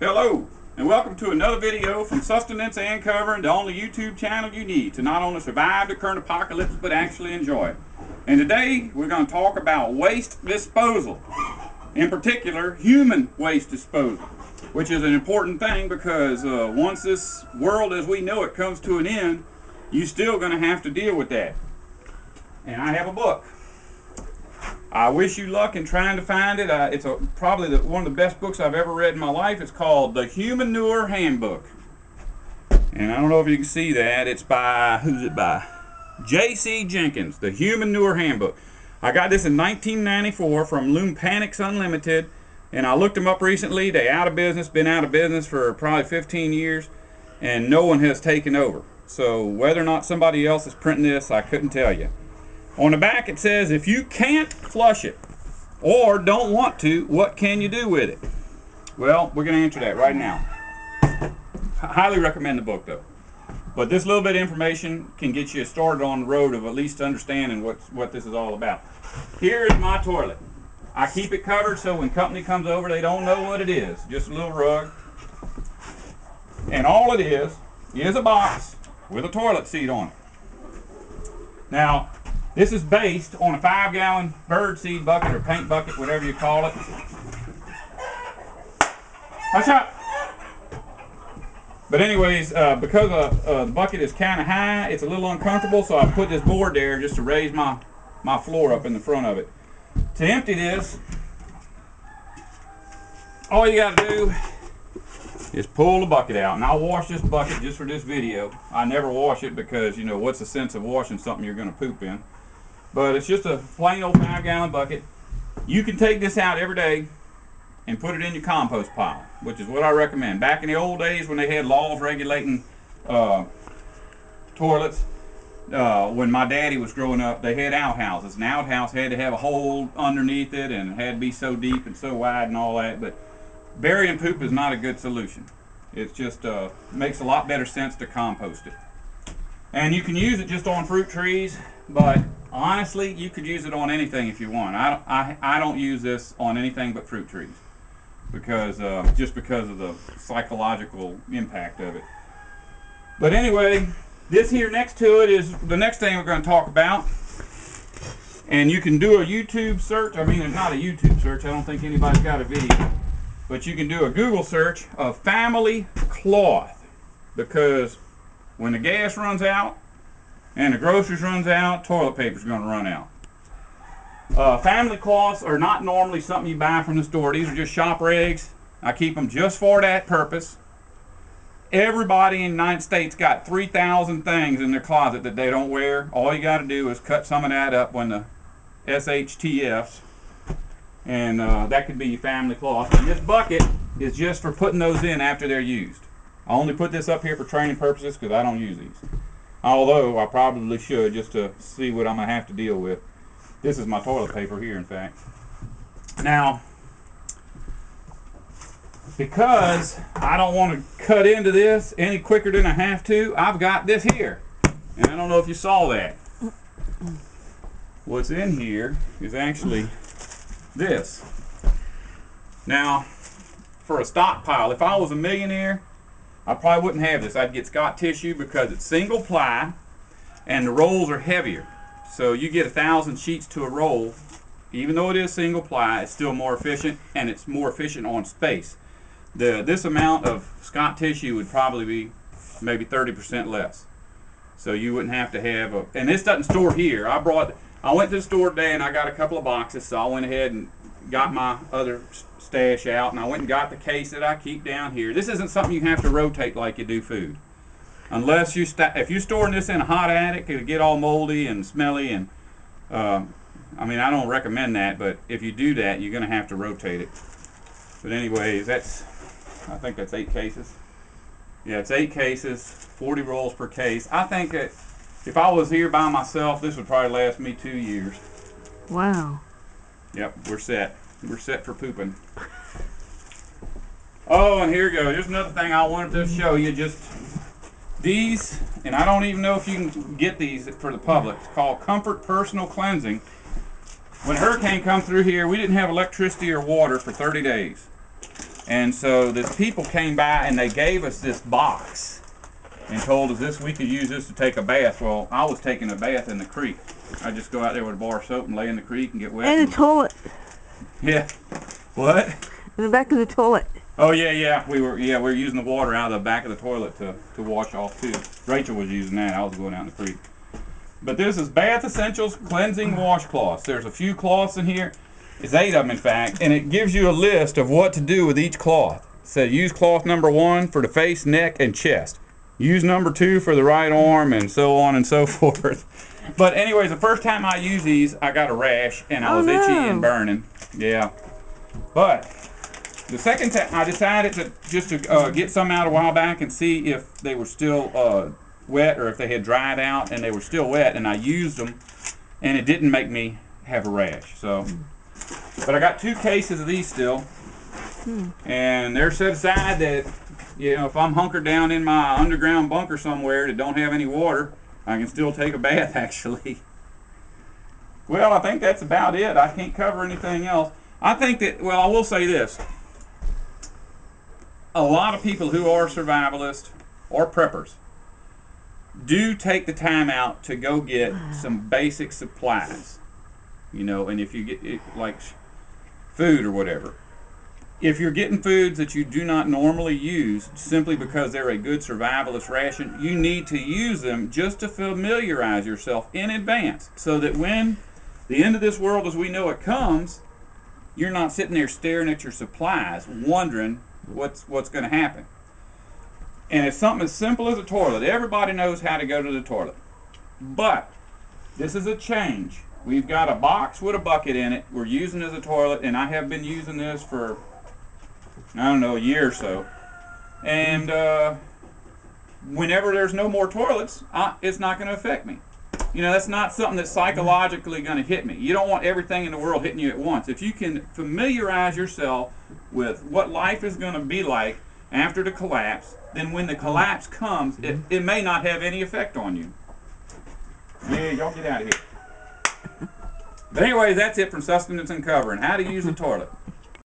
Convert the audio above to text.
Hello, and welcome to another video from Sustenance and Covering, the only YouTube channel you need to not only survive the current apocalypse, but actually enjoy it. And today, we're going to talk about waste disposal. In particular, human waste disposal, which is an important thing because uh, once this world as we know it comes to an end, you're still going to have to deal with that. And I have a book I wish you luck in trying to find it. Uh, it's a, probably the, one of the best books I've ever read in my life. It's called The Human Humanure Handbook. And I don't know if you can see that. It's by, who's it by? J.C. Jenkins, The Human Humanure Handbook. I got this in 1994 from Loompanics Unlimited. And I looked them up recently. They out of business, been out of business for probably 15 years. And no one has taken over. So whether or not somebody else is printing this, I couldn't tell you. On the back it says, if you can't flush it or don't want to, what can you do with it? Well, we're going to answer that right now. I highly recommend the book though. But this little bit of information can get you started on the road of at least understanding what, what this is all about. Here is my toilet. I keep it covered so when company comes over, they don't know what it is. Just a little rug. And all it is, is a box with a toilet seat on it. Now, this is based on a five gallon bird seed bucket or paint bucket, whatever you call it. Hush up. But anyways, uh, because uh, uh, the bucket is kind of high, it's a little uncomfortable, so I put this board there just to raise my, my floor up in the front of it. To empty this, all you got to do is pull the bucket out. And I'll wash this bucket just for this video. I never wash it because, you know, what's the sense of washing something you're going to poop in? But it's just a plain old five gallon bucket. You can take this out every day and put it in your compost pile, which is what I recommend. Back in the old days when they had laws regulating uh, toilets, uh, when my daddy was growing up, they had outhouses. An outhouse had to have a hole underneath it and it had to be so deep and so wide and all that. But burying poop is not a good solution. It just uh, makes a lot better sense to compost it. And you can use it just on fruit trees, but honestly, you could use it on anything if you want. I don't, I, I don't use this on anything but fruit trees because uh, just because of the psychological impact of it. But anyway, this here next to it is the next thing we're going to talk about. And you can do a YouTube search. I mean, it's not a YouTube search. I don't think anybody's got a video. But you can do a Google search of family cloth because when the gas runs out and the groceries runs out, toilet paper's going to run out. Uh, family cloths are not normally something you buy from the store. These are just shop rags. I keep them just for that purpose. Everybody in the United States got 3,000 things in their closet that they don't wear. All you got to do is cut some of that up when the SHTFs, and uh, that could be your family cloth. And this bucket is just for putting those in after they're used. I only put this up here for training purposes because I don't use these. Although I probably should just to see what I'm going to have to deal with. This is my toilet paper here, in fact. Now, because I don't want to cut into this any quicker than I have to, I've got this here. And I don't know if you saw that. What's in here is actually this. Now, for a stockpile, if I was a millionaire, I probably wouldn't have this. I'd get Scott tissue because it's single ply and the rolls are heavier. So you get a thousand sheets to a roll. Even though it is single ply, it's still more efficient and it's more efficient on space. The This amount of Scott tissue would probably be maybe 30% less. So you wouldn't have to have a, and this doesn't store here. I brought, I went to the store today and I got a couple of boxes, so I went ahead and got my other stash out and I went and got the case that I keep down here. This isn't something you have to rotate like you do food. Unless you, if you're storing this in a hot attic, it'll get all moldy and smelly and, uh, I mean, I don't recommend that, but if you do that, you're going to have to rotate it. But anyways, that's, I think that's eight cases. Yeah, it's eight cases, 40 rolls per case. I think that if I was here by myself, this would probably last me two years. Wow. Yep, we're set. We're set for pooping. Oh, and here we go. Here's another thing I wanted to show you. Just these, and I don't even know if you can get these for the public. It's called Comfort Personal Cleansing. When hurricane come through here, we didn't have electricity or water for 30 days. And so the people came by and they gave us this box and told us this we could use this to take a bath. Well, I was taking a bath in the creek. I just go out there with a bar of soap and lay in the creek and get wet. And the toilet. Yeah. What? In the back of the toilet. Oh yeah, yeah. We were yeah we were using the water out of the back of the toilet to to wash off too. Rachel was using that. I was going out in the creek. But this is Bath Essentials cleansing washcloths. There's a few cloths in here. It's eight of them in fact, and it gives you a list of what to do with each cloth. It says use cloth number one for the face, neck, and chest. Use number two for the right arm, and so on and so forth. But anyways, the first time I used these, I got a rash, and I Oh, was itchy no. and burning. Yeah. But the second time, I decided to just to uh, get some out a while back and see if they were still uh, wet or if they had dried out and they were still wet, and I used them, and it didn't make me have a rash. So, but I got two cases of these still, and they're set aside that you know if I'm hunkered down in my underground bunker somewhere that don't have any water, I can still take a bath actually. Well, I think that's about it. I can't cover anything else. I think that, well, I will say this. A lot of people who are survivalists or preppers do take the time out to go get some basic supplies. You know, and if you get it, like food or whatever, if you're getting foods that you do not normally use simply because they're a good survivalist ration, you need to use them just to familiarize yourself in advance so that when the end of this world as we know it comes, you're not sitting there staring at your supplies wondering what's what's going to happen. And it's something as simple as a toilet. Everybody knows how to go to the toilet. But this is a change. We've got a box with a bucket in it. We're using as a toilet, and I have been using this for I don't know a year or so. And uh, whenever there's no more toilets, I, it's not going to affect me. You know, that's not something that's psychologically going to hit me. You don't want everything in the world hitting you at once. If you can familiarize yourself with what life is going to be like after the collapse, then when the collapse comes, it, mm-hmm. it may not have any effect on you. Yeah, y'all get out of here. But anyways, that's it from Sustenance and Covering. How to use the toilet.